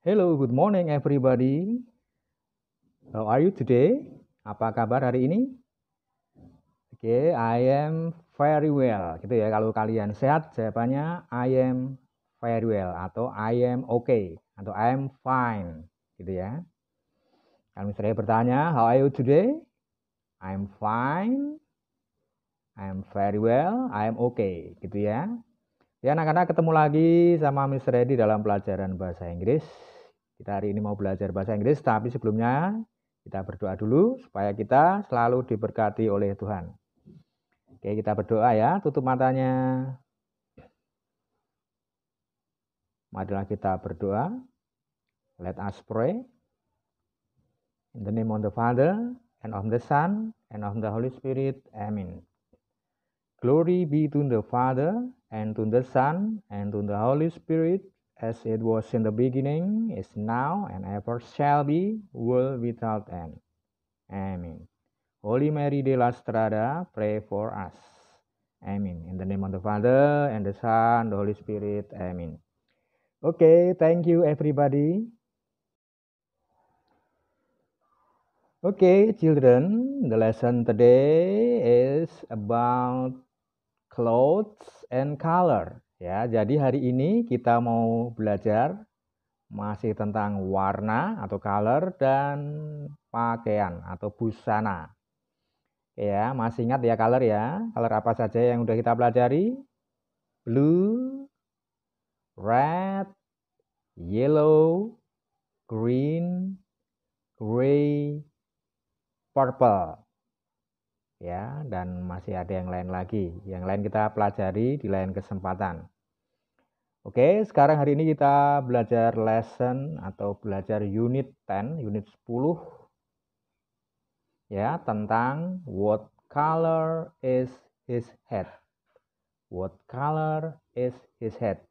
Hello, good morning everybody. How are you today? Apa kabar hari ini? Oke, okay, I am very well. Gitu ya, kalau kalian sehat, jawabannya I am very well atau I am okay atau I am fine. Gitu ya. Kalau misalnya bertanya, how are you today? I am fine. I am very well. I am okay. Gitu ya. Ya anak-anak ketemu lagi sama Miss Reddy dalam pelajaran bahasa Inggris. Kita hari ini mau belajar bahasa Inggris, tapi sebelumnya kita berdoa dulu supaya kita selalu diberkati oleh Tuhan. Oke, kita berdoa ya, tutup matanya. Marilah kita berdoa. Let us pray. In the name of the Father, and of the Son, and of the Holy Spirit. Amen. Glory be to the Father, and to the Son, and to the Holy Spirit, as it was in the beginning, is now, and ever shall be, world without end. Amen. Holy Mary de la Strada, pray for us. Amen. In the name of the Father, and the Son, the Holy Spirit. Amen. Okay, thank you everybody. Okay, children, the lesson today is about clothes and color. Ya, jadi hari ini kita mau belajar masih tentang warna atau color dan pakaian atau busana. Ya, masih ingat ya color ya? Color apa saja yang udah kita pelajari? Blue, red, yellow, green, gray, purple ya dan masih ada yang lain lagi. Yang lain kita pelajari di lain kesempatan. Oke sekarang hari ini kita belajar lesson atau belajar unit 10 unit 10 ya tentang what color is his head. What color is his head?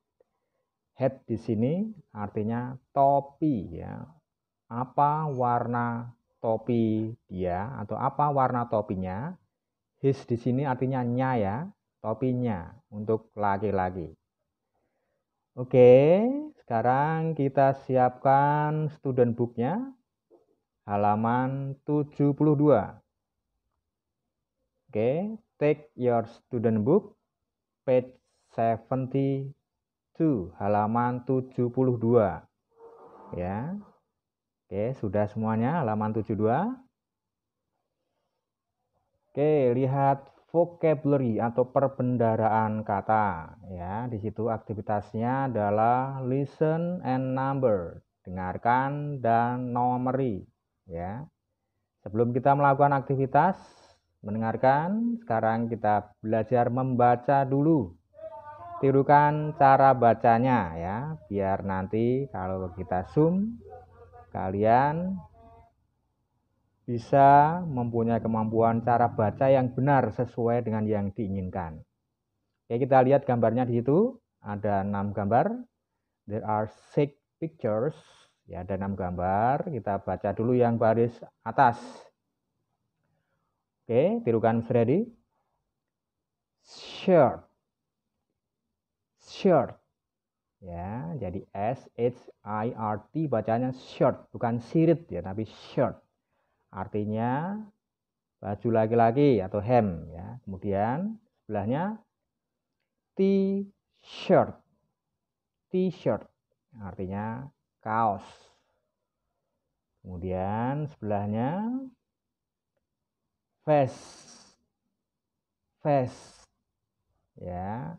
Head di sini artinya topi ya. Apa warna topi dia atau apa warna topinya. His di sini artinya nya ya, topinya untuk laki-laki. Oke, sekarang kita siapkan student booknya halaman 72. Oke, take your student book page 72 halaman 72 ya. Oke, sudah semuanya halaman 72. Oke, lihat vocabulary atau perbendaraan kata ya. Di situ aktivitasnya adalah listen and number, dengarkan dan nomori ya. Sebelum kita melakukan aktivitas mendengarkan, sekarang kita belajar membaca dulu. Tirukan cara bacanya ya, biar nanti kalau kita zoom kalian bisa mempunyai kemampuan cara baca yang benar sesuai dengan yang diinginkan. Oke, kita lihat gambarnya di situ. Ada enam gambar. There are six pictures. Ya, ada enam gambar. Kita baca dulu yang baris atas. Oke, tirukan Freddy. Shirt. Shirt ya jadi S H I R T bacanya shirt bukan sirit ya tapi shirt. Artinya baju laki-laki atau hem ya. Kemudian sebelahnya T-shirt. T-shirt artinya kaos. Kemudian sebelahnya vest. Vest. Ya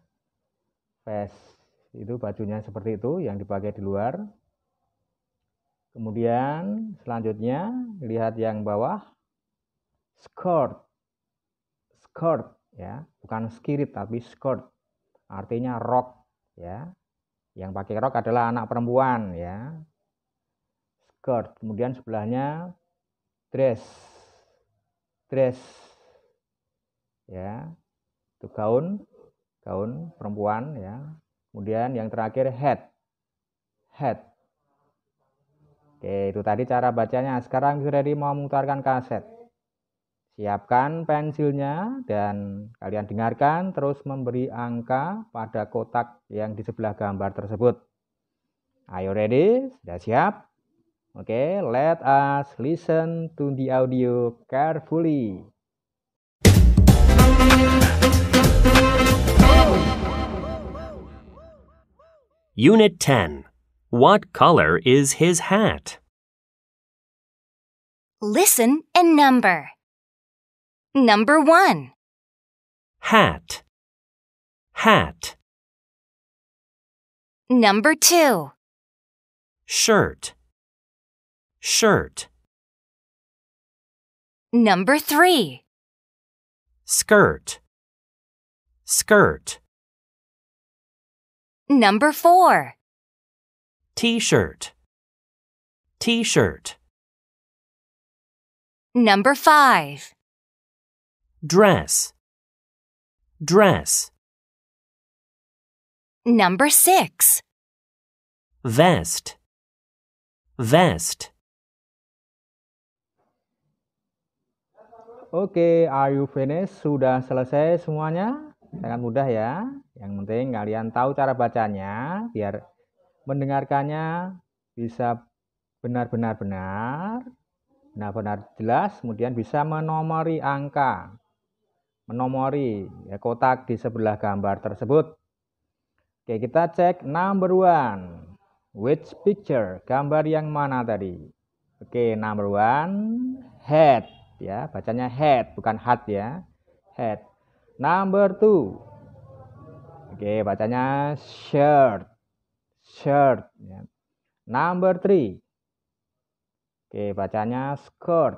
vest itu bajunya seperti itu yang dipakai di luar. Kemudian selanjutnya lihat yang bawah. Skirt. Skirt ya. Bukan skirt tapi skirt. Artinya rok ya. Yang pakai rok adalah anak perempuan ya. Skirt. Kemudian sebelahnya dress. Dress ya. Itu gaun. Gaun perempuan ya Kemudian yang terakhir head. Head. Oke, itu tadi cara bacanya. Sekarang ready mau memutarkan kaset. Siapkan pensilnya dan kalian dengarkan terus memberi angka pada kotak yang di sebelah gambar tersebut. Are you ready? Sudah siap? Oke, let us listen to the audio carefully. Unit 10. What color is his hat? Listen and number. Number 1. Hat. Hat. Number 2. Shirt. Shirt. Number 3. Skirt. Skirt. Number 4. T-shirt. T-shirt. Number 5. Dress. Dress. Number 6. Vest. Vest. Oke, are you finished? Sudah selesai semuanya? Sangat mudah ya. Yang penting kalian tahu cara bacanya biar mendengarkannya bisa benar-benar benar, benar-benar jelas, kemudian bisa menomori angka, menomori ya, kotak di sebelah gambar tersebut. Oke, kita cek number one. Which picture? Gambar yang mana tadi? Oke, number one, head ya, bacanya head bukan hat ya. Head. Number two. Oke, bacanya shirt. Shirt ya. Number three. Oke, bacanya skirt.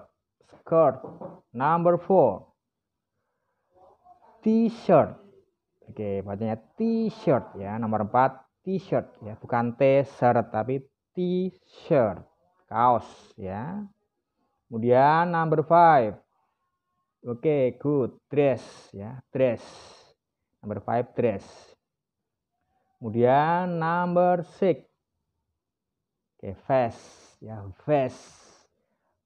Skirt. Number four. T-shirt. Oke, bacanya T-shirt ya. Nomor empat T-shirt ya, bukan T-shirt tapi T-shirt. Kaos ya. Kemudian number five. Oke, good. Dress ya, dress. Number five, dress. Kemudian number six. Oke, vest ya, vest.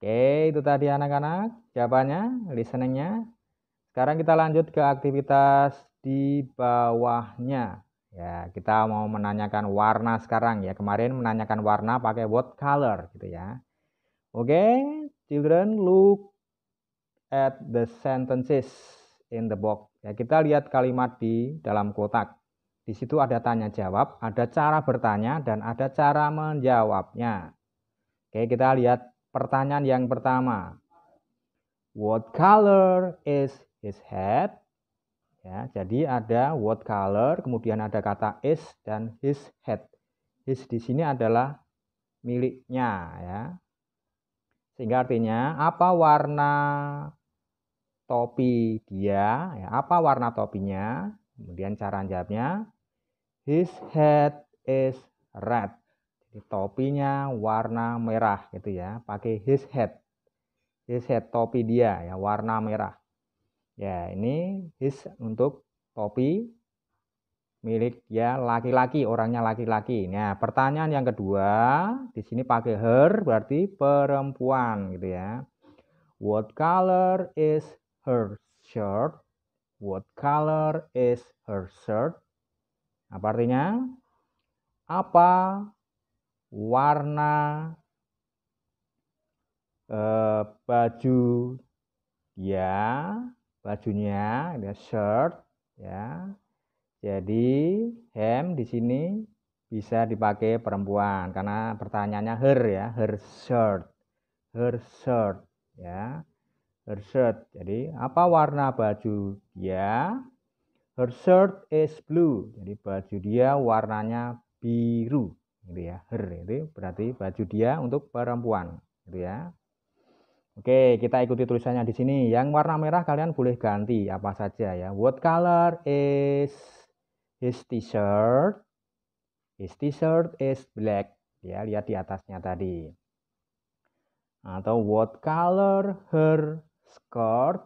Oke, itu tadi anak-anak jawabannya, listeningnya. Sekarang kita lanjut ke aktivitas di bawahnya. Ya, kita mau menanyakan warna sekarang ya. Kemarin menanyakan warna pakai what color gitu ya. Oke, Children, look at the sentences in the box. Ya, kita lihat kalimat di dalam kotak. Di situ ada tanya jawab, ada cara bertanya, dan ada cara menjawabnya. Oke, kita lihat pertanyaan yang pertama. What color is his head? Ya, jadi ada what color, kemudian ada kata is dan his head. His di sini adalah miliknya ya. Sehingga artinya apa warna topi dia, ya, apa warna topinya? Kemudian cara jawabnya, his head is red. Jadi topinya warna merah gitu ya, pakai his head. His head topi dia ya warna merah. Ya, ini his untuk topi milik ya laki-laki, orangnya laki-laki. Nah, pertanyaan yang kedua, di sini pakai her berarti perempuan gitu ya. What color is her shirt? What color is her shirt? Apa artinya? Apa warna eh, baju dia, bajunya, ya shirt ya jadi hem di sini bisa dipakai perempuan karena pertanyaannya her ya, her shirt. Her shirt ya. Her shirt. Jadi apa warna baju dia? Her shirt is blue. Jadi baju dia warnanya biru gitu ya. Her itu berarti baju dia untuk perempuan gitu ya. Oke, kita ikuti tulisannya di sini. Yang warna merah kalian boleh ganti apa saja ya. What color is His t-shirt, his t-shirt is black. Ya, lihat di atasnya tadi. Atau what color her skirt?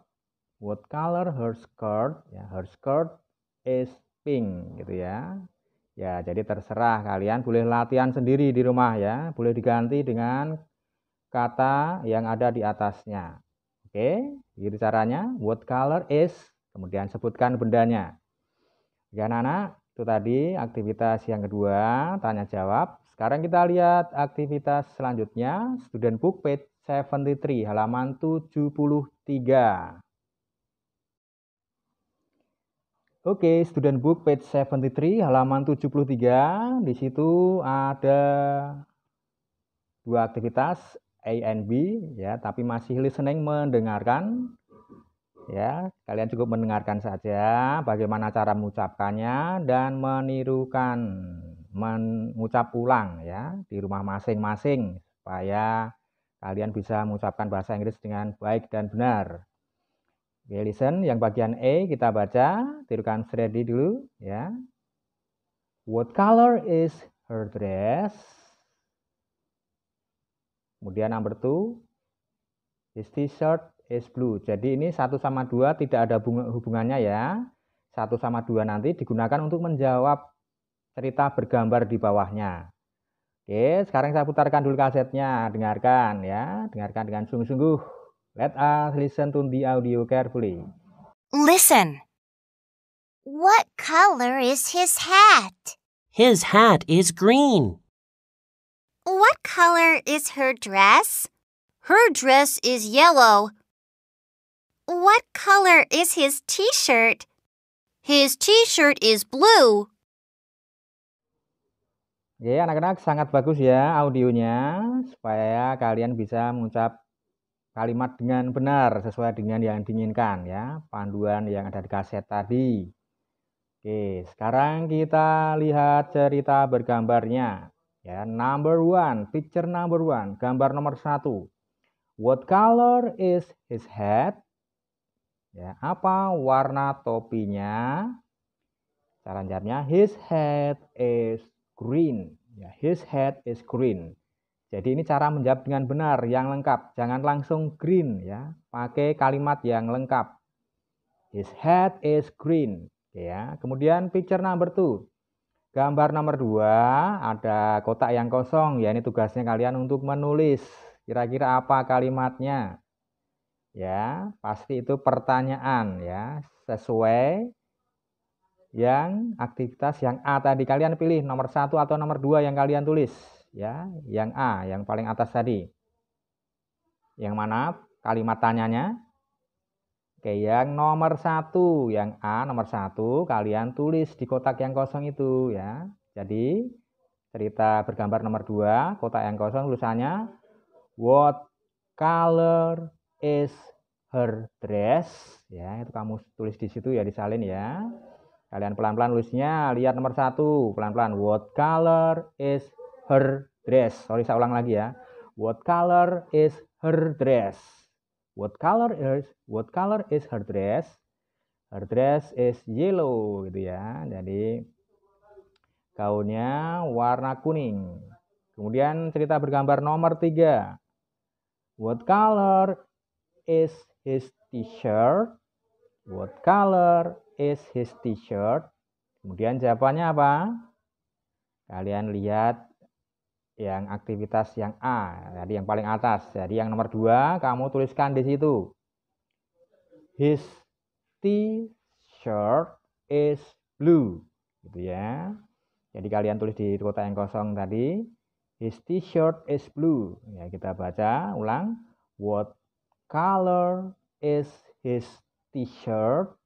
What color her skirt? Ya, her skirt is pink gitu ya. Ya, jadi terserah kalian boleh latihan sendiri di rumah ya. Boleh diganti dengan kata yang ada di atasnya. Oke, gitu caranya. What color is? Kemudian sebutkan bendanya. Ya anak-anak, Itu tadi aktivitas yang kedua, tanya jawab. Sekarang kita lihat aktivitas selanjutnya, student book page 73, halaman 73. Oke, student book page 73, halaman 73. Di situ ada dua aktivitas A and B ya, tapi masih listening mendengarkan. Ya, kalian cukup mendengarkan saja bagaimana cara mengucapkannya dan menirukan mengucap ulang ya di rumah masing-masing supaya kalian bisa mengucapkan bahasa Inggris dengan baik dan benar. Oke, listen yang bagian E kita baca, tirukan ready dulu ya. What color is her dress? Kemudian number two, his t-shirt is blue. Jadi ini satu sama dua tidak ada hubungannya ya. Satu sama dua nanti digunakan untuk menjawab cerita bergambar di bawahnya. Oke, sekarang saya putarkan dulu kasetnya. Dengarkan ya, dengarkan dengan sungguh-sungguh. Let us listen to the audio carefully. Listen. What color is his hat? His hat is green. What color is her dress? Her dress is yellow. What color is his t shirt? His t shirt is blue. Oke, anak-anak sangat bagus ya audionya supaya kalian bisa mengucap kalimat dengan benar sesuai dengan yang diinginkan ya, panduan yang ada di kaset tadi. Oke, sekarang kita lihat cerita bergambarnya. Ya, number one, picture number one, gambar nomor satu. What color is his hat? Ya, apa warna topinya? Cara jawabnya, his hat is green. Ya, his hat is green. Jadi ini cara menjawab dengan benar, yang lengkap. Jangan langsung green ya, pakai kalimat yang lengkap. His hat is green. Ya, kemudian picture number two. Gambar nomor dua ada kotak yang kosong, ya ini tugasnya kalian untuk menulis. Kira-kira apa kalimatnya? Ya, pasti itu pertanyaan ya, sesuai yang aktivitas yang A tadi kalian pilih nomor satu atau nomor dua yang kalian tulis ya, yang A yang paling atas tadi. Yang mana kalimat tanyanya? Oke, yang nomor satu, yang A nomor satu, kalian tulis di kotak yang kosong itu ya. Jadi cerita bergambar nomor dua, kotak yang kosong tulisannya What color is her dress? Ya, itu kamu tulis di situ ya disalin ya. Kalian pelan-pelan tulisnya, lihat nomor satu, pelan-pelan. What color is her dress? Sorry, saya ulang lagi ya. What color is her dress? What color is what color is her dress? Her dress is yellow gitu ya. Jadi gaunnya warna kuning. Kemudian cerita bergambar nomor tiga. What color is his t-shirt? What color is his t-shirt? Kemudian jawabannya apa? Kalian lihat yang aktivitas yang A, jadi yang paling atas. Jadi yang nomor dua kamu tuliskan di situ. His T-shirt is blue, gitu ya. Jadi kalian tulis di kotak yang kosong tadi. His T-shirt is blue. Ya kita baca ulang. What color is his T-shirt?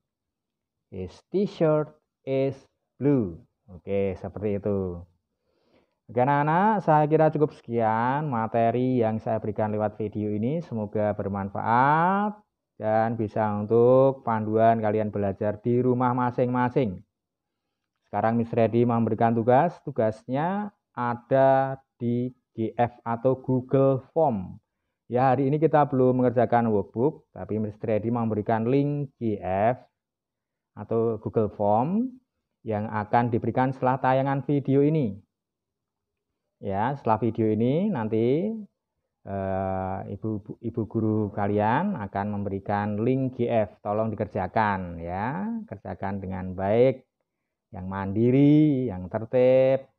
His T-shirt is blue. Oke, seperti itu. Oke anak-anak, saya kira cukup sekian materi yang saya berikan lewat video ini. Semoga bermanfaat dan bisa untuk panduan kalian belajar di rumah masing-masing. Sekarang Miss Ready memberikan tugas. Tugasnya ada di GF atau Google Form. Ya hari ini kita belum mengerjakan workbook, tapi Miss Ready memberikan link GF atau Google Form yang akan diberikan setelah tayangan video ini. Ya, setelah video ini nanti uh, ibu ibu guru kalian akan memberikan link GF. Tolong dikerjakan ya, kerjakan dengan baik, yang mandiri, yang tertib,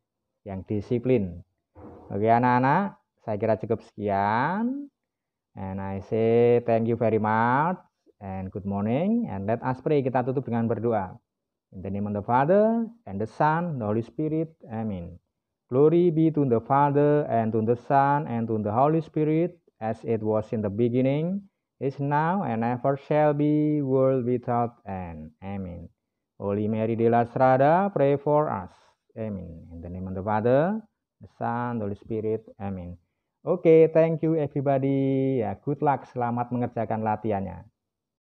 yang disiplin. Oke anak-anak, saya kira cukup sekian. And I say thank you very much and good morning and let us pray. Kita tutup dengan berdoa. In the name of the Father, and the Son, the Holy Spirit. Amen. Glory be to the Father, and to the Son, and to the Holy Spirit, as it was in the beginning, is now, and ever shall be, world without end. Amen. Holy Mary de la Strada, pray for us. Amen. In the name of the Father, the Son, the Holy Spirit. Amen. Oke, okay, thank you everybody. Ya, good luck. Selamat mengerjakan latihannya.